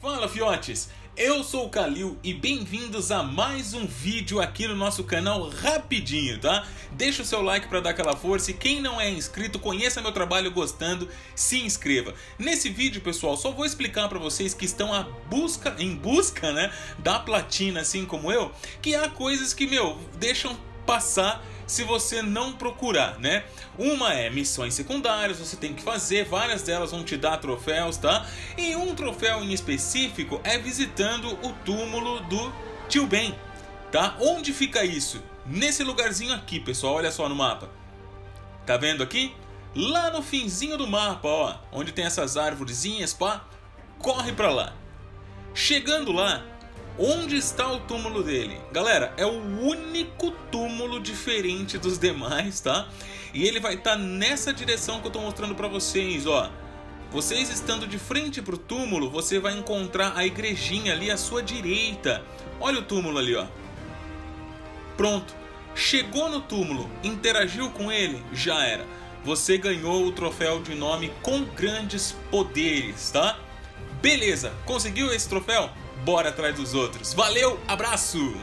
Fala fiotes, eu sou o Kalil e bem-vindos a mais um vídeo aqui no nosso canal rapidinho, tá? Deixa o seu like para dar aquela força e quem não é inscrito, conheça meu trabalho gostando, se inscreva. Nesse vídeo, pessoal, só vou explicar para vocês que estão a busca, em busca, né, da platina, assim como eu, que há coisas que, meu, deixam passar se você não procurar, né? Uma é missões secundárias, você tem que fazer, várias delas vão te dar troféus, tá? E um troféu em específico é visitando o túmulo do Tio Ben, tá? Onde fica isso? Nesse lugarzinho aqui, pessoal, olha só no mapa. Tá vendo aqui? Lá no finzinho do mapa, ó, onde tem essas árvorezinhas, pá, corre pra lá. Chegando lá, Onde está o túmulo dele? Galera, é o único túmulo diferente dos demais, tá? E ele vai estar tá nessa direção que eu estou mostrando para vocês, ó. Vocês estando de frente para o túmulo, você vai encontrar a igrejinha ali à sua direita. Olha o túmulo ali, ó. Pronto. Chegou no túmulo, interagiu com ele, já era. Você ganhou o troféu de nome com grandes poderes, tá? Beleza, conseguiu esse troféu? Bora atrás dos outros. Valeu, abraço!